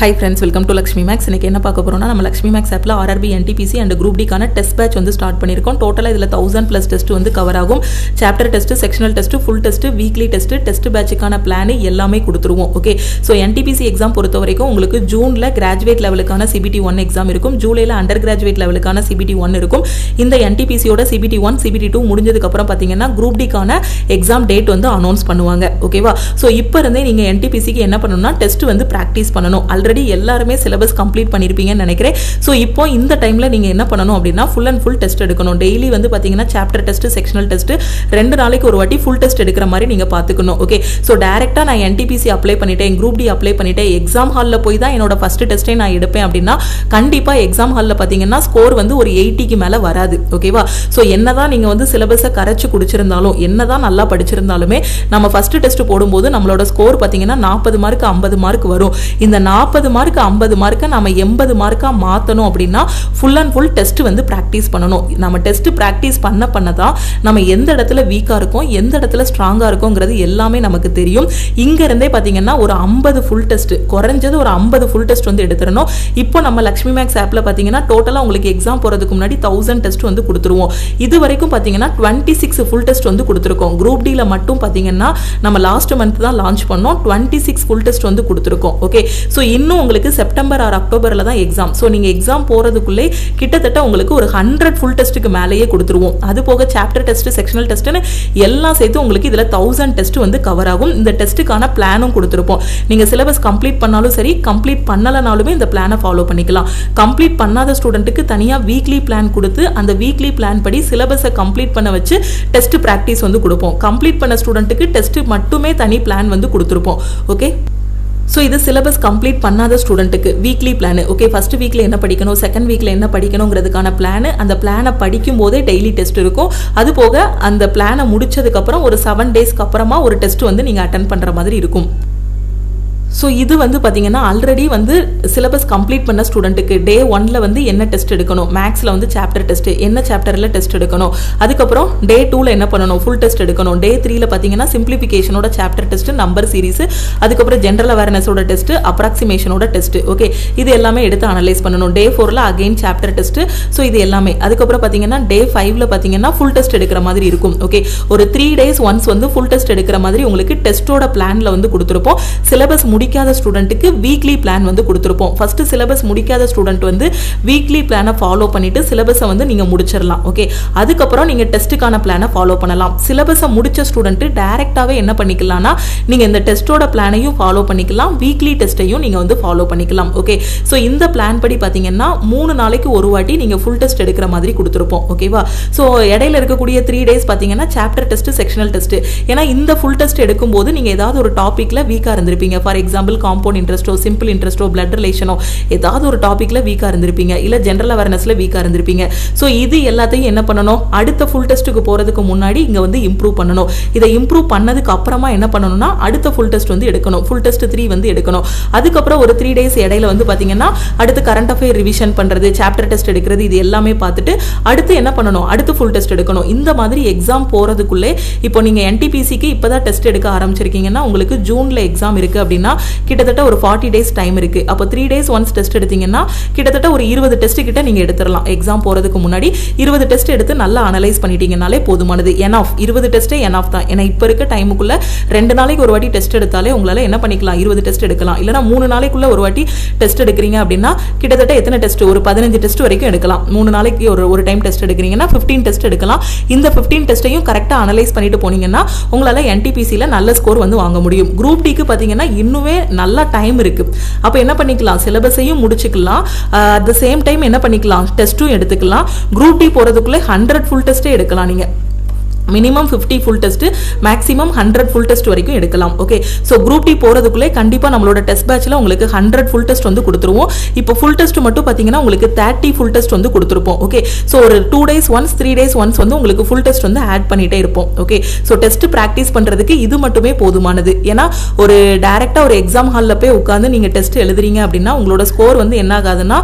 Hi friends welcome to Lakshmi Max இன்றைக்கி என்ன பார்க்க போகிறோம்னா நம்ம லக்ஷ்மி மேக்ஸ் ஆப்பில் ஆர்ஆர்பி என்டிபிசி அண்ட் குரூப் டிக்கான டெஸ்ட் பேட்ச் வந்து ஸ்டார்ட் பண்ணியிருக்கோம். டோட்டலாக இதில் தௌசண்ட் ப்ளஸ் டெஸ்ட் வந்து கவர் ஆகும். Chapter test sectional test full test weekly test test பேட்சுக்கான plan எல்லாமே கொடுத்துருவோம் ஓகே ஸோ என்டிபிசி எக்ஸாம் பொறுத்த வரைக்கும் உங்களுக்கு ஜூனில் கிராஜுவேட் லெவலுக்கான சிபிடி ஒன் எக்ஸாம் இருக்கும். ஜூலையில் அண்டர் கிராஜுவேட் லெவலுக்கான சிபிடி ஒன் இருக்கும். இந்த என்டிபிசியோட சிபிடி ஒன் சிபிடி டூ முடிஞ்சதுக்கப்புறம் பார்த்தீங்கன்னா குரூப் டிக்கான எக்ஸாம் டேட் வந்து அனௌன்ஸ் பண்ணுவாங்க ஓகேவா ஸோ இப்போ இருந்தே நீங்கள் என்டிபிசிக்கு என்ன பண்ணணும்னா டெஸ்ட் வந்து ப்ராக்டிஸ் பண்ணணும். ஆல்ரெடி எல்லாருமே சிலபஸ் கம்ப்ளீட் பண்ணியிருப்பீங்கன்னு நினைக்கிறேன். ஸோ இப்போ இந்த டைமில் நீங்கள் என்ன பண்ணணும் அப்படின்னா ஃபுல் அண்ட் ஃபுல் டெஸ்ட் எடுக்கணும். டெய்லி வந்து பார்த்தீங்கன்னா சாப்டர் டெஸ்ட் செக்ஷனல் டெஸ்ட் ரெண்டு நாளைக்கு ஒரு வாட்டி ஃபுல் டெஸ்ட் எடுக்கிற மாதிரி நீங்கள் பார்த்துக்கணும் ஓகே ஸோ டேரெக்டாக நான் என்டிபிசி அப்ளை பண்ணிட்டேன் குரூப் டி அப்ளை பண்ணிட்டேன். எக்ஸாம் ஹாலில் போய் தான் என்னோட ஃபஸ்ட்டு டெஸ்ட்டே நான் எடுப்பேன் அப்படின்னா கண்டிப்பாக எக்ஸாம் ஹாலில் பார்த்தீங்கன்னா ஸ்கோர் வந்து ஒரு எயிட்டிக்கு மேலே வராது ஓகேவா ஸோ என்னதான் நீங்கள் வந்து சிலபஸை கரைச்சி குடிச்சிருந்தாலும் என்ன தான் நல்லா படிச்சிருந்தாலுமே நம்ம ஃபர்ஸ்ட் டெஸ்ட் போடும்போது நம்மளோட ஸ்கோர் பார்த்தீங்கன்னா நாற்பது மார்க் ஐம்பது மார்க் வரும். இந்த நாற்பது மார்க் ஐம்பது மார்க்கை நம்ம எண்பது மார்க்காக மாற்றணும் அப்படின்னா ஃபுல் அண்ட் ஃபுல் டெஸ்ட் வந்து ப்ராக்டிஸ் பண்ணணும். நம்ம டெஸ்ட் ப்ராக்டிஸ் பண்ண பண்ண தான் நம்ம எந்த இடத்துல வீக்காக இருக்கும் எந்த இடத்துல ஸ்ட்ராங்காக இருக்கோங்கிறது எல்லாமே நமக்கு தெரியும். இங்கேருந்தே பார்த்தீங்கன்னா ஒரு ஐம்பது ஃபுல் டெஸ்ட் குறைஞ்சது ஒரு ஐம்பது ஃபுல் டெஸ்ட் வந்து எடுத்துடணும். இப்போ நம்ம லக்ஷ்மி மேக்ஸ் ஆப்பில் பார்த்தீங்கன்னா டோட்டலாக உங்களுக்கு எக்ஸாம் போகிறதுக்கு முன்னாடி தௌசண்ட் டெஸ்ட் வந்து கொடுத்துருவோம். இது வரைக்கும் பார்த்தீங்கன்னா டுவெண்ட்டி சிக்ஸ் ஃபுல் டெஸ்ட் வந்து கொடுத்துருக்கோம். குரூப் டியில் மட்டும் பார்த்தீங்கன்னா நம்ம லாஸ்ட் மந்த் தான் லான்ச் பண்ணோம். டுவெண்ட்டி சிக்ஸ் ஃபுல் டெஸ்ட் வந்து கொடுத்துருக்கோம். ஓகே ஸோ இன்னும் உங்களுக்கு செப்டம்பர் ஆர் அக்டோபரில் தான் எக்ஸாம் ஸோ நீங்கள் எக்ஸாம் போகிறதுக்குள்ளே கிட்டத்தட்ட உங்களுக்கு ஒரு ஹண்ட்ரட் ஃபுல் டெஸ்ட்டுக்கு மேலேயே கொடுத்துருவோம். அது போக சாப்டர் டெஸ்ட்டு செக்ஷனல் டெஸ்ட்டுன்னு எல்லாம் சேர்த்து உங்களுக்கு இதில் தௌசண்ட் டெஸ்ட் வந்து கவர் ஆகும். இந்த டெஸ்ட்டுக்கான பிளானும் கொடுத்துருப்போம். நீங்கள் சிலபஸ் கம்ப்ளீட் பண்ணாலும் சரி கம்ப்ளீட் பண்ணலைனாலுமே இந்த பிளானை ஃபாலோ பண்ணிக்கலாம். கம்ப்ளீட் பண்ணாத ஸ்டூடெண்ட்டுக்கு தனியாக வீக்லி பிளான் கொடுத்து அந்த வீக்லி பிளான் படி சிலபஸை கம்ப்ளீட் பண்ண வச்சு டெஸ்ட் ப்ராக்டிஸ் வந்து கொடுப்போம். கம்ப்ளீட் பண்ண ஸ்டூடெண்ட்டுக்கு டெஸ்ட் மட்டுமே தனி பிளான் வந்து கொடுத்துருப்போம். ஓகே ஸோ இது சிலபஸ் கம்ப்ளீட் பண்ணாத ஸ்டூடெண்ட்டுக்கு வீக்லி பிளான் ஓகே ஃபர்ஸ்ட் வீக்கில் என்ன படிக்கணும் செகண்ட் வீக்கில் என்ன படிக்கணுங்கிறதுக்கான பிளான் அந்த பிளானை படிக்கும் போதே டெய்லி டெஸ்ட் இருக்கும். அது போக அந்த பிளானை முடிச்சதுக்கப்புறம் ஒரு செவன் டேஸ்க்கு அப்புறமா ஒரு டெஸ்ட் வந்து நீங்கள் அட்டன் பண்ணுற மாதிரி இருக்கும். ஸோ இது வந்து பார்த்தீங்கன்னா ஆல்ரெடி வந்து சிலபஸ் கம்ப்ளீட் பண்ண ஸ்டூடெண்ட்டுக்கு டே ஒன்ல வந்து என்ன டெஸ்ட் எடுக்கணும்? மேக்ஸில் வந்து சாப்டர் டெஸ்ட் என்ன சாப்டரில் டெஸ்ட் எடுக்கணும்? அதுக்கப்புறம் டே டூவில் என்ன பண்ணணும்? ஃபுல் டெஸ்ட் எடுக்கணும். டே த்ரீல பார்த்தீங்கன்னா சிம்பிளிஃபிகேஷனோட சாப்டர் டெஸ்ட் நம்பர் சீரிஸ் அதுக்கப்புறம் ஜென்ரல் அவேர்னஸோட டெஸ்ட் அப்ராக்சிமேஷனோட டெஸ்ட் ஓகே இது எல்லாமே எடுத்து அனலைஸ் பண்ணணும். டே ஃபோரில் அகைன் சாப்டர் டெஸ்ட் ஸோ இது எல்லாமே. அதுக்கப்புறம் பார்த்தீங்கன்னா டே ஃபைவ்ல பார்த்தீங்கன்னா ஃபுல் டெஸ்ட் எடுக்கிற மாதிரி இருக்கும் ஓகே ஒரு த்ரீ டேஸ் ஒன்ஸ் வந்து ஃபுல் டெஸ்ட் எடுக்கிற மாதிரி உங்களுக்கு டெஸ்ட்டோட பிளானில் வந்து கொடுத்துருப்போம். சிலபஸ் முடிக்காத ஸ்டூடெண்ட்டுக்கு வீக்லி பிளான் வந்து கொடுத்துருப்போம். ஃபர்ஸ்ட் சிலபஸ் முடிக்காத ஸ்டூடெண்ட் வந்து வீக்லி பிளானை ஃபாலோ பண்ணிட்டு சிலபஸை வந்து நீங்க முடிச்சிடலாம் ஓகே அதுக்கப்புறம் நீங்க டெஸ்ட்டுக்கான பிளானை ஃபாலோ பண்ணலாம். சிலபஸை முடிச்ச ஸ்டூடெண்ட் டைரக்டாவே என்ன பண்ணிக்கலாம்னா நீங்க இந்த டெஸ்ட்டோட பிளானையும் ஃபாலோ பண்ணிக்கலாம். வீக்லி டெஸ்ட்டையும் நீங்க வந்து ஃபாலோ பண்ணிக்கலாம். ஓகே ஸோ இந்த பிளான் படி பார்த்தீங்கன்னா மூணு நாளைக்கு ஒரு வாட்டி நீங்க ஃபுல் டெஸ்ட் எடுக்கிற மாதிரி கொடுத்துருப்போம். ஓகேவா ஸோ இடையில இருக்கக்கூடிய த்ரீ டேஸ் பார்த்தீங்கன்னா சாப்டர் டெஸ்ட் செக்ஷனல் டெஸ்ட் ஏன்னா இந்த ஃபுல் டெஸ்ட் எடுக்கும்போது நீங்க ஏதாவது ஒரு டாப்பிக்கில் வீக்காக இருந்திருப்பீங்க. ஃபார் எக்ஸாம்பிள் எக்ஸாம்பிள் காம்பவுண்ட் இன்ட்ரெஸ்ட்டோ சிம்பிள் இன்ட்ரெஸ்ட்டோ பிளட் ரிலேஷனோ ஏதாவது ஒரு டாப்பிக்கில் வீக்காக இருந்திருப்பீங்க. இல்லை ஜென்ரல் அவேர்னஸில் வீக்காக இருந்திருப்பீங்க. ஸோ இது எல்லாத்தையும் என்ன பண்ணணும்? அடுத்த ஃபுல் டெஸ்ட்டுக்கு போகிறதுக்கு முன்னாடி இங்கே வந்து இம்ப்ரூவ் பண்ணணும். இதை இம்ப்ரூவ் பண்ணதுக்கு அப்புறமா என்ன பண்ணணும்னா அடுத்த ஃபுல் டெஸ்ட் வந்து எடுக்கணும். ஃபுல் டெஸ்ட் த்ரீ வந்து எடுக்கணும். அதுக்கப்புறம் ஒரு த்ரீ டேஸ் இடையில வந்து பார்த்தீங்கன்னா அடுத்து கரண்ட் அஃபேர் ரிவிஷன் பண்ணுறது சாப்டர் டெஸ்ட் எடுக்கிறது இது எல்லாமே பார்த்துட்டு அடுத்து என்ன பண்ணணும்? அடுத்து ஃபுல் டெஸ்ட் எடுக்கணும். இந்த மாதிரி எக்ஸாம் போகிறதுக்குள்ளே இப்போ நீங்கள் என்டிபிசிக்கு இப்போ தான் டெஸ்ட் எடுக்க ஆரம்பிச்சிருக்கீங்கன்னா உங்களுக்கு ஜூனில் எக்ஸாம் இருக்குது அப்படின்னா கிட்டத்தட்ட ஒரு ஃபார்ட்டி டேஸ் டைம் இருக்கு. அப்போ த்ரீ டேஸ் ஒன்ஸ் டெஸ்ட் எடுத்தீங்கன்னா கிட்டத்தட்ட ஒரு இருபது டெஸ்ட் கிட்ட நீங்க எடுத்துடலாம் எக்ஸாம் போறதுக்கு முன்னாடி இருபது டெஸ்ட் எடுத்து நல்லா அனலைஸ் பண்ணிட்டீங்கனாலே போதுமானது. என் ஆஃப் இருபது டெஸ்ட்டே என் ஆஃப் தான். ஏன்னா இப்போ இருக்க டைமுக்குள்ள ரெண்டு நாளைக்கு ஒரு வாட்டி டெஸ்ட் எடுத்தாலே உங்களால என்ன பண்ணிக்கலாம்? இருபது டெஸ்ட் எடுக்கலாம். இல்லைனா மூணு நாளைக்குள்ள ஒரு வாட்டி டெஸ்ட் எடுக்கிறீங்க அப்படின்னா கிட்டத்தட்ட எத்தனை டெஸ்ட் ஒரு பதினஞ்சு டெஸ்ட் வரைக்கும் எடுக்கலாம். மூணு நாளைக்கு ஒரு ஒரு டைம் டெஸ்ட் எடுக்கிறீங்கன்னா ஃபிஃப்டீன் டெஸ்ட் எடுக்கலாம். இந்த ஃபிஃப்டீன் டெஸ்ட்டையும் கரெக்டாக அனலைஸ் பண்ணிட்டு போனீங்கன்னா உங்களால் என்டிபிசியில் நல்ல ஸ்கோர் வந்து வாங்க முடியும். குரூப் டிக்கு பார்த்தீங்கன்னா இன்னுமே நல்லா டைம் இருக்கு. அப்போ என்ன பண்ணிக்கலாம்? சிலபஸையும் முடிச்சுக்கலாம். அட் த சேம் டைம் என்ன பண்ணிக்கலாம்? டெஸ்ட்டும் எடுத்துக்கலாம். குரூப் டி போகிறதுக்குள்ளே ஹண்ட்ரட் ஃபுல் டெஸ்ட்டே எடுக்கலாம் நீங்கள் minimum fifty full test maximum hundred full test வரைக்கும் எடுக்கலாம் ஓகே ஸோ குரூப் டி போகிறதுக்குள்ளே கண்டிப்பாக நம்மளோட டெஸ்ட் பேட்சில் உங்களுக்கு ஹண்ட்ரட் ஃபுல் டெஸ்ட் வந்து கொடுத்துருவோம். இப்போ ஃபுல் டெஸ்ட் மட்டும் பார்த்தீங்கன்னா உங்களுக்கு தேர்ட்டி ஃபுல் டெஸ்ட் வந்து கொடுத்துருப்போம் ஓகே ஸோ ஒரு two days once three days once வந்து உங்களுக்கு ஃபுல் டெஸ்ட் வந்து ஆட் பண்ணிகிட்டே இருப்போம் ஓகே ஸோ டெஸ்ட் ப்ராக்டிஸ் பண்ணுறதுக்கு இது மட்டுமே போதுமானது. ஏன்னா ஒரு டேரெக்டாக ஒரு எக்ஸாம் ஹாலில் போய் உட்காந்து நீங்கள் டெஸ்ட் எழுதுறீங்க அப்படின்னா உங்களோட ஸ்கோர் வந்து என்ன ஆகாதுன்னா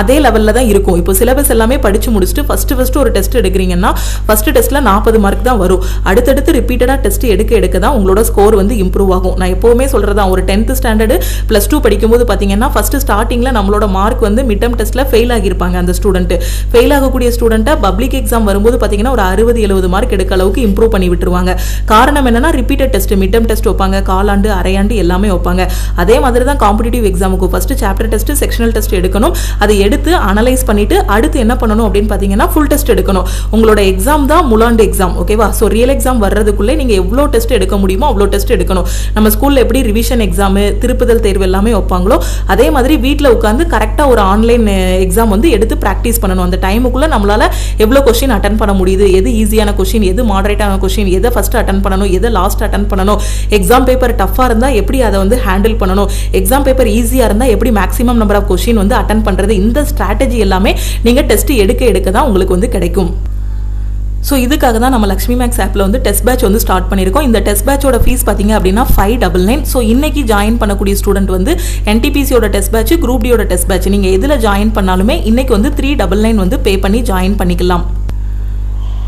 அதே லெவலில் தான் இருக்கும். இப்போ சிலபஸ் எல்லாமே படித்து முடிச்சுட்டு ஃபஸ்ட்டு ஃபஸ்ட்டு ஒரு டெஸ்ட் எடுக்கிறீங்கன்னா ஃபஸ்ட்டு டெஸ்ட்டில் நாற்பது மார்க் மார்க் தான் வரும். அடுத்தடுத்து ரிப்பீட்டடாக டெஸ்ட் எடுக்க எடுக்க தான் உங்களோட ஸ்கோர் வந்து இம்ப்ரூவ் ஆகும். நான் எப்போவுமே சொல்கிறதா ஒரு டென்த் ஸ்டாண்டர்டு ப்ளஸ் டூ படிக்கும்போது பார்த்தீங்கன்னா ஃபஸ்ட்டு ஸ்டார்டிங்கில் நம்மளோட மார்க் வந்து மிட் டெஸ்ட்டில் ஃபெயில் ஆகியிருப்பாங்க அந்த ஸ்டூடெண்ட்டு ஃபெயில் ஆகக்கூடிய ஸ்டூடெண்ட்டை பப்ளிக் எக்ஸாம் வரும்போது பார்த்தீங்கன்னா ஒரு அறுபது எழுபது மார்க் எடுக்க அளவுக்கு இம்ப்ரூவ் பண்ணி விட்டுருவாங்க. காரணம் என்னன்னா ரிப்பீட்டட் டெஸ்ட் மிட் டெஸ்ட் வைப்பாங்க. காலாண்டு அரையாண்டு எல்லாமே வைப்பாங்க. அதே மாதிரி தான் காம்படிட்டிவ் எக்ஸாமுக்கு first chapter test sectional test எடுக்கணும். அதை எடுத்து அனலைஸ் பண்ணிட்டு அடுத்து என்ன பண்ணணும் அப்படின்னு பார்த்தீங்கன்னா ஃபுல் டெஸ்ட் எடுக்கணும். உங்களோட எக்ஸாம் தான் முலாண்டு எக்ஸாம் ஓகேவா ஸோ ரியல் எக்ஸாம் வர்றதுக்குள்ளே நீங்கள் எவ்வளோ டெஸ்ட் எடுக்க முடியுமோ அவ்வளோ டெஸ்ட் எடுக்கணும். நம்ம ஸ்கூலில் எப்படி ரிவிஷன் எக்ஸாமு திருப்புதல் தேர்வு எல்லாமே வைப்பாங்களோ அதே மாதிரி வீட்டில் உட்காந்து கரெக்டாக ஒரு ஆன்லைன் எக்ஸாம் eh, வந்து எடுத்து ப்ராக்டிஸ் பண்ணணும். அந்த டைமுக்குள்ளே நம்மளால் எவ்வளோ கொஷின் அட்டன் பண்ண முடியுது எது ஈஸியான கொஷின் எது மாடரேட்டான கொஷின் எதை ஃபஸ்ட்டு அட்டன் பண்ணணும் எதை லாஸ்ட் அட்டன் பண்ணணும். எக்ஸாம் பேப்பர் டஃப்பாக இருந்தால் எப்படி அதை வந்து ஹேண்டில் பண்ணணும்? எக்ஸாம் பேப்பர் ஈஸியாக இருந்தால் எப்படி மேக்ஸிமம் நம்பர் ஆஃப் கொஷின் வந்து அட்டன் பண்ணுறது இந்த ஸ்ட்ராட்டஜி எல்லாமே நீங்கள் டெஸ்ட் எடுக்க எடுக்க தான் உங்களுக்கு வந்து கிடைக்கும். ஸோ இதுக்காக தான் நம்ம லக்ஷ்மி மேக்ஸ் ஆப்பில் வந்து டெஸ்ட் பேட்ச் வந்து ஸ்டார்ட் பண்ணியிருக்கோம். இந்த டெஸ்ட் பேட்சோட ஃபீஸ் பார்த்தீங்க அப்படின்னா ஃபைவ் டபுள் நைன் ஸோ இன்னைக்கு ஜாயின் பண்ணக்கூடிய ஸ்டூடெண்ட் வந்து என்டிபிசியோட டெஸ்ட் பேட்ச் குரூப் டியோட டெஸ்ட் பேட்ச் நீங்கள் எதில் ஜாயின் பண்ணாலுமே இன்னைக்கு வந்து த்ரீ டபுள் நைன் வந்து பே பண்ணி ஜாயின் பண்ணிக்கலாம்.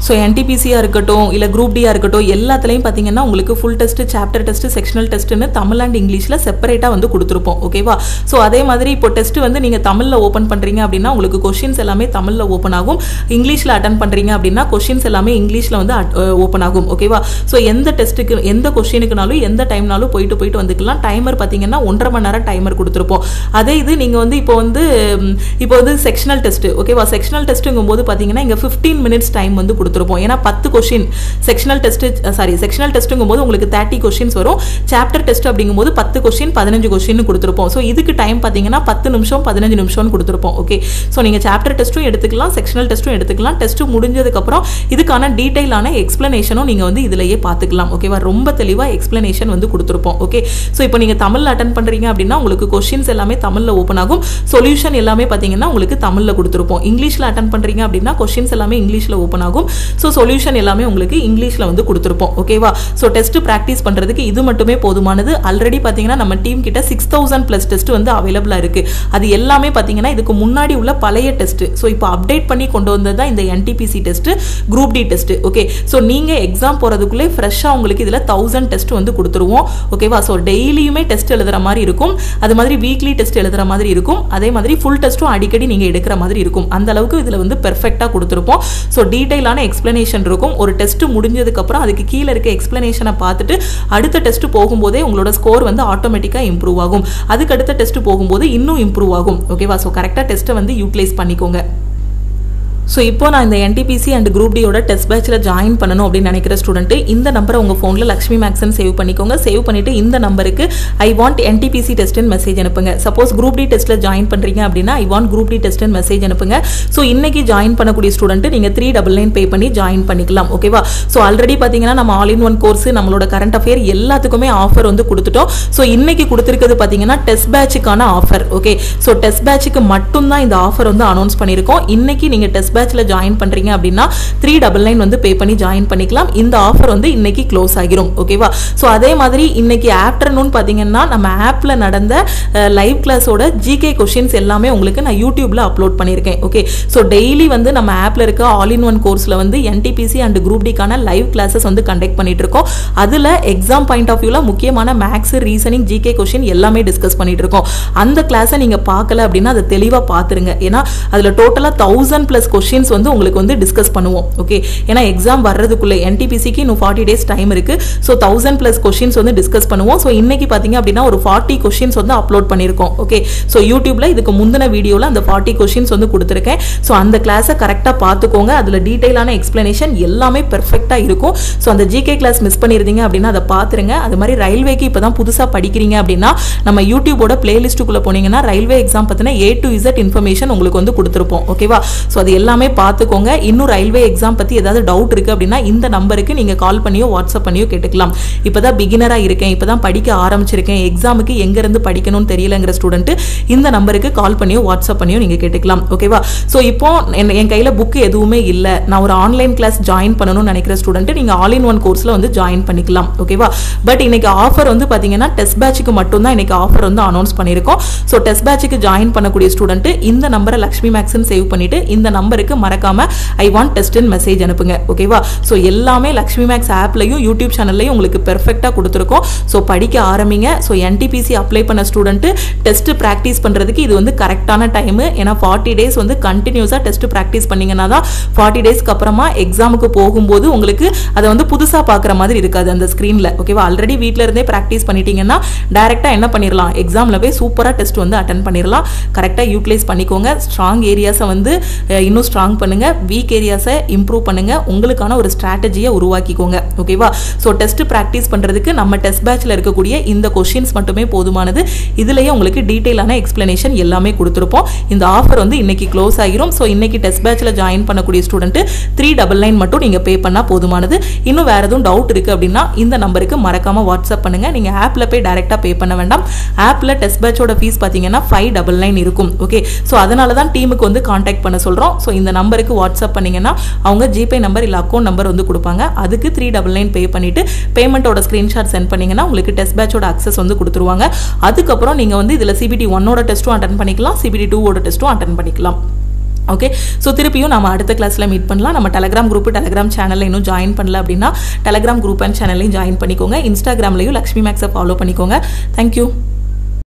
ஸோ என்டிபிசியாக இருக்கட்டும் இல்லை குரூப் டியாக இருக்கட்டும் எல்லாத்துலேயும் பார்த்தீங்கன்னா உங்களுக்கு full test chapter test sectional டெஸ்ட்டுன்னு Tamil and இங்கிலீஷில் செப்பரேட்டாக வந்து கொடுத்துருப்போம். ஓகேவா ஸோ அதே மாதிரி இப்போ டெஸ்ட் வந்து நீங்கள் தமிழில் ஓப்பன் பண்ணுறீங்க அப்படின்னா உங்களுக்கு கொஷின்ஸ் எல்லாமே தமிழில் ஓப்பன் ஆகும். இங்கிலீஷில் அட்டன் பண்ணுறீங்க அப்படின்னா கொஷின்ஸ் எல்லாமே இங்கிலீஷில் வந்து ஓப்பன் ஆகும். ஓகேவா ஸோ எந்த டெஸ்ட்டுக்கு எந்த கொஷினுக்குனாலும் எந்த டைம்னாலும் போயிட்டு போயிட்டு வந்துக்கலாம். டைமர் பார்த்தீங்கன்னா ஒன்றரை மணி நேரம் டைமர் கொடுத்துருப்போம். அதே இது நீங்கள் வந்து இப்போ வந்து இப்போ வந்து செக்ஷனல் டெஸ்ட்டு ஓகேவா செக்ஷனல் டெஸ்ட்டுங்கும் போது பார்த்தீங்கன்னா இங்கே ஃபிஃப்டீன் மினிட்ஸ் டைம் வந்து கொடுத்துருப்போம். ஏன்னா பத்து question sectional test sorry sectional டெஸ்ட்டுங்கும் போது உங்களுக்கு தேர்ட்டி கொஷின்ஸ் வரும். சாப்டர் டெஸ்ட் அப்படிங்கும்போது பத்து கொஷின் பதினஞ்சு கொஷின் கொடுத்துருப்போம். ஸோ இதுக்கு டைம் பார்த்தீங்கன்னா பத்து நிமிஷம் பதினஞ்சு நிமிஷம்னு கொடுத்துருப்போம். ஓகே ஸோ நீங்கள் சாப்டர் டெஸ்ட்டும் எடுத்துக்கலாம் செக்ஷனல் டெஸ்ட்டும் எடுத்துக்கலாம். டெஸ்ட் முடிஞ்சதுக்கப்புறம் இதுக்கான டீட்டெயிலான எக்ஸ்ப்ளனேஷனும் நீங்கள் வந்து இதிலேயே பார்த்துக்கலாம். ஓகேவா ரொம்ப தெளிவாக எக்ஸ்ப்ளனேஷன் வந்து கொடுத்துருப்போம். ஓகே ஸோ இப்போ நீங்கள் தமிழில் அட்டன் பண்ணுறீங்க அப்படின்னா உங்களுக்கு கொஷின்ஸ் எல்லாமே தமிழில் ஓப்பன் ஆகும். சொல்யூஷன் எல்லாமே பார்த்தீங்கன்னா உங்களுக்கு தமிழில் கொடுத்துருப்போம். இங்கிலீஷில் அட்டன் பண்ணுறீங்க அப்படின்னா கொஷின்ஸ் எல்லாமே இங்கிலீஷில் ஓப்பன் ஆகும். ஸோ சொல்யூஷன் எல்லாமே உங்களுக்கு இங்கிலீஷில் வந்து கொடுத்துருப்போம். ஓகேவா ஸோ டெஸ்ட் ப்ராக்டிஸ் பண்ணுறதுக்கு இது மட்டுமே போதுமானது. ஆல்ரெடி பார்த்தீங்கன்னா நம்ம டீம் கிட்ட சிக்ஸ் தௌசண்ட் ப்ளஸ் டெஸ்ட் வந்து அவைலபிளாக இருக்குது அது எல்லாமே பார்த்தீங்கன்னா இதுக்கு முன்னாடி உள்ள பழைய டெஸ்ட் ஸோ இப்போ அப்டேட் பண்ணி கொண்டு வந்தது தான் இந்த NTPC test group D test okay so நீங்கள் எக்ஸாம் போகிறதுக்குள்ளே ஃப்ரெஷ்ஷாக உங்களுக்கு இதில் தௌசண்ட் டெஸ்ட் வந்து கொடுத்துருவோம். ஓகேவா ஸோ டெய்லியுமே டெஸ்ட் எழுதுகிற மாதிரி இருக்கும். அது மாதிரி வீக்லி டெஸ்ட் எழுதுகிற மாதிரி இருக்கும். அதே மாதிரி ஃபுல் டெஸ்ட்டும் அடிக்கடி நீங்கள் எடுக்கிற மாதிரி இருக்கும். அந்த அளவுக்கு இதில் வந்து பெர்ஃபெக்டாக கொடுத்துருப்போம். ஸோ டீட்டெயிலான எக்ஸ்ப்ளனேஷன் இருக்கும். ஒரு டெஸ்ட் முடிஞ்சதுக்கப்புறம் அதுக்கு கீழே இருக்க எக்ஸ்ப்ளனேஷனை பார்த்துட்டு அடுத்த டெஸ்ட் போகும்போதே உங்களோட ஸ்கோர் வந்து ஆட்டோமேட்டிக்காக இம்ப்ரூவ் ஆகும். அதுக்கு அடுத்த டெஸ்ட் போகும்போது இன்னும் இம்ப்ரூவ் ஆகும். ஓகேவா ஸோ கரெக்டாக டெஸ்ட்டை வந்து யூட்டிலைஸ் பண்ணிக்கோங்க. ஸோ இப்போ நான் இந்த என்டிபிசி அண்ட் குரூப் டியோட டெஸ்ட் பேட்சில் ஜாயின் பண்ணணும் அப்படின்னு நினைக்கிற ஸ்டூடெண்ட் இந்த நம்பரை உங்கள் ஃபோனில் லக்ஷ்மி மேக்ஸ்னு சேவ் பண்ணிக்கோங்க. சேவ் பண்ணிட்டு இந்த நம்பருக்கு ஐ வாண்ட் என்டிபிசி டெஸ்ட்னு மெசேஜ் அனுப்புங்க. சப்போஸ் குரூப் டி டெஸ்ட்டில் ஜாயின் பண்ணுறீங்க அப்படின்னா ஐ வாண்ட் குரூப் டி டெஸ்ட்னு மெசேஜ் அனுப்புங்க. ஸோ இன்றைக்கி ஜாயின் பண்ணக்கூடிய ஸ்டூடெண்ட் நீங்கள் த்ரீ டபுள் நைன் பே பண்ணி ஜாயின் பண்ணிக்கலாம். ஓகேவா ஸோ ஆல்ரெடி பார்த்தீங்கன்னா நம்ம ஆல் இன் ஒன் கோர்ஸ் நம்மளோட கரண்ட் அஃபேர் எல்லாத்துக்குமே ஆஃபர் வந்து கொடுத்துட்டோம். ஸோ இன்றைக்கி கொடுத்துருக்கிறது பார்த்தீங்கன்னா டெஸ்ட் பேட்சுக்கான ஆஃபர் ஓகே ஸோ டெஸ்ட் பேட்சுக்கு மட்டும்தான் இந்த ஆஃபர் வந்து அனௌன்ஸ் பண்ணியிருக்கோம். இன்றைக்கி நீங்கள் டெஸ்ட் பேட்சில் ஜாயின் பண்ணுறீங்க அப்படின்னா த்ரீ டபுள் நைன் வந்து பே பண்ணி ஜாயின் பண்ணிக்கலாம். இந்த ஆஃபர் வந்து இன்னைக்கு க்ளோஸ் ஆகிரும். ஓகேவா ஸோ அதே மாதிரி இன்னைக்கு ஆஃப்டர்நூன் பார்த்தீங்கன்னா நம்ம ஆப்பில் நடந்த லைவ் கிளாஸோட ஜிகே கொஷின்ஸ் எல்லாமே உங்களுக்கு நான் யூடியூப்ல அப்லோட் பண்ணியிருக்கேன். ஓகே ஸோ டெய்லி வந்து நம்ம ஆப்பில் இருக்க ஆல் இன் ஒன் கோர்ஸில் வந்து என்டிபிசி அண்ட் குரூப் டிக்கான லைவ் கிளாஸஸ் வந்து கண்டக்ட் பண்ணிட்டு இருக்கோம் அதில் எக்ஸாம் பாயிண்ட் ஆஃப் வியூவில் முக்கியமான மேக்ஸ் ரீசனிங் ஜிகே கொஷின் எல்லாமே டிஸ்கஸ் பண்ணிட்டு இருக்கோம் அந்த கிளாஸை நீங்கள் பார்க்கல அப்படின்னா அதை தெளிவாக பார்த்துருங்க. ஏன்னா அதில் டோட்டலாக தௌசண்ட் ப்ளஸ் கொஷின்ஸ் வந்து உங்களுக்கு வந்து டிஸ்கஸ் பண்ணுவோம் ஓகே ஏன்னா எக்ஸாம் வர்றதுக்குள்ளே என்டிபிசிக்கு இன்னும் ஃபார்ட்டி டேஸ் டைம் இருக்கு. ஸோ தௌசண்ட் ப்ளஸ் கொஷின்ஸ் வந்து டிஸ்கஸ் பண்ணுவோம். ஸோ இன்றைக்கி பார்த்தீங்க அப்படின்னா ஒரு ஃபார்ட்டி கொஷின்ஸ் வந்து அப்லோட் பண்ணியிருக்கோம் ஓகே ஸோ யூடியூப்ல இதுக்கு முந்தின வீடியோவில் அந்த ஃபார்ட்டி கொஷின்ஸ் வந்து கொடுத்துருக்கேன். ஸோ அந்த கிளாஸை கரெக்டாக பார்த்துக்கோங்க. அதில் டீட்டெயிலான எக்ஸ்ப்ளனேஷன் எல்லாமே பெர்ஃபெக்டாக இருக்கும். ஸோ அந்த ஜிகே கிளாஸ் மிஸ் பண்ணியிருந்தீங்க அப்படின்னா அதை பார்த்துருங்க. அது மாதிரி ரயில்வேக்கு இப்போ தான் புதுசாக படிக்கிறீங்க அப்படின்னா நம்ம யூடியூபோட பிளேலிஸ்ட்டுக்குள்ளே போனீங்கன்னா ரயில்வே எக்ஸாம் பற்றின ஏ டு இசட் இன்ஃபர்மேஷன் உங்களுக்கு வந்து கொடுத்துருப்போம் ஓகேவா ஸோ அது எல்லாமே எல்லாமே பார்த்துக்கோங்க. இன்னும் ரயில்வே எக்ஸாம் பற்றி ஏதாவது டவுட் இருக்குது அப்படின்னா இந்த நம்பருக்கு நீங்கள் கால் பண்ணியோ வாட்ஸ்அப் பண்ணியோ கேட்டுக்கலாம். இப்போ தான் பிகினராக இருக்கேன். இப்போ தான் படிக்க ஆரம்பிச்சிருக்கேன். எக்ஸாமுக்கு எங்கேருந்து படிக்கணும்னு தெரியலங்கிற ஸ்டூடெண்ட்டு இந்த நம்பருக்கு கால் பண்ணியோ வாட்ஸ்அப் பண்ணியோ நீங்கள் கேட்டுக்கலாம். ஓகேவா ஸோ இப்போ என் என் கையில் புக்கு எதுவுமே இல்லை. நான் ஒரு ஆன்லைன் கிளாஸ் ஜாயின் பண்ணணும்னு நினைக்கிற ஸ்டூடெண்ட் நீங்கள் ஆல் இன் ஒன் கோர்ஸில் வந்து ஜாயின் பண்ணிக்கலாம். ஓகேவா பட் இன்னைக்கு ஆஃபர் வந்து பார்த்தீங்கன்னா டெஸ்ட் பேட்சுக்கு மட்டும்தான் இன்னைக்கு ஆஃபர் வந்து அனௌன்ஸ் பண்ணியிருக்கோம். ஸோ டெஸ்ட் பேட்சுக்கு ஜாயின் பண்ணக்கூடிய ஸ்டூடெண்ட் இந்த நம்பரை லக்ஷ்மி மேக்ஸ்னு சேவ் பண்ணிட்டு இந்த நம்பருக்கு நம்பருக்கு மறக்காம ஐ வாண்ட் டெஸ்ட்னு மெசேஜ் அனுப்புங்க ஓகேவா ஸோ எல்லாமே லக்ஷ்மி மேக்ஸ் ஆப்லையும் யூடியூப் சேனல்லையும் உங்களுக்கு பெர்ஃபெக்டாக கொடுத்துருக்கோம். ஸோ படிக்க ஆரம்பிங்க. ஸோ என்டிபிசி அப்ளை பண்ண ஸ்டூடெண்ட்டு டெஸ்ட் ப்ராக்டிஸ் பண்ணுறதுக்கு இது வந்து கரெக்டான டைமு ஏன்னா ஃபார்ட்டி டேஸ் வந்து கண்டினியூஸாக டெஸ்ட் ப்ராக்டிஸ் பண்ணிங்கன்னா தான் ஃபார்ட்டி டேஸ்க்கு அப்புறமா எக்ஸாமுக்கு போகும்போது உங்களுக்கு அதை வந்து புதுசாக பார்க்குற மாதிரி இருக்காது அந்த ஸ்க்ரீனில் ஓகேவா ஆல்ரெடி வீட்டில் இருந்தே ப்ராக்டிஸ் பண்ணிட்டீங்கன்னா டேரெக்டாக என்ன பண்ணிடலாம் எக்ஸாமில் போய் சூப்பராக டெஸ்ட் வந்து அட்டன் பண்ணிடலாம் கரெக்டாக யூட்டிலைஸ் பண்ணிக்கோங்க. ஸ்ட்ராங் ஏரியாஸை வந்து இன்னும் ஸ்ட்ராங் பண்ணுங்கள் வீக் ஏரியாஸை இம்ப்ரூவ் பண்ணுங்கள் உங்களுக்கான ஒரு ஸ்ட்ராட்டஜியை உருவாக்கிக்கோங்க. ஓகேவா ஸோ டெஸ்ட் ப்ராக்டிஸ் பண்ணுறதுக்கு நம்ம டெஸ்ட் பேட்சில் இருக்கக்கூடிய இந்த கொஷின்ஸ் மட்டுமே போதுமானது. இதுலேயே உங்களுக்கு டீட்டெயிலான எக்ஸ்ப்ளனேஷன் எல்லாமே கொடுத்துருப்போம். இந்த ஆஃபர் வந்து இன்னைக்கு க்ளோஸ் ஆகிரும். ஸோ இன்னைக்கு டெஸ்ட் பேட்சில் ஜாயின் பண்ணக்கூடிய ஸ்டூடெண்ட் த்ரீ டபுள் நைன் மட்டும் நீங்கள் பே பண்ணால் போதுமானது. இன்னும் வேறு எதுவும் டவுட் இருக்குது அப்படின்னா இந்த நம்பருக்கு மறக்காமல் வாட்ஸ்அப் பண்ணுங்கள் நீங்கள் ஆப்பில் போய் டேரெக்டாக பே பண்ண வேண்டாம். ஆப்பில் டெஸ்ட் பேட்சோட ஃபீஸ் பார்த்தீங்கன்னா ஃபைவ் டபுள் நைன் இருக்கும். ஓகே ஸோ அதனால தான் டீமுக்கு வந்து காண்டாக்ட் பண்ண சொல்கிறோம் ஸோ இந்த நம்பருக்கு வாட்ஸ்அப் பண்ணீங்கன்னா அவங்க ஜிபே நம்பர் இல்லை அக்கௌண்ட் நம்பர் வந்து கொடுப்பாங்க. அதுக்கு த்ரீ டபுள் நைன் பே பண்ணிவிட்டு பேமெண்ட்டோட ஸ்க்ரீன்ஷாட் சென்ட் பண்ணீங்கன்னா உங்களுக்கு டெஸ்ட் பேட்சோட அக்சஸ் வந்து கொடுத்துருவாங்க. அதுக்கப்புறம் நீங்கள் வந்து இதில் சிபிடி ஒன்னோட டெஸ்ட்டும் அட்டன் பண்ணிக்கலாம் சிபிடி டூவோட டெஸ்ட்டும் அட்டன் பண்ணிக்கலாம். ஓகே ஸோ திருப்பியும் நம்ம அடுத்த கிளாஸில் மீட் பண்ணலாம். நம்ம டெலகிராம் குரூப் டெலகிராம் சேனலில் இன்னும் ஜாயின் பண்ணல அப்படின்னா டெலகிராம் குரூப் அண்ட் சேனல்லையும் ஜாயின் பண்ணிக்கோங்க. இன்ஸ்டாகிராம்லையும் லக்ஷ்மி மேக்ஸை ஃபாலோ பண்ணிக்கோங்க. தேங்க்யூ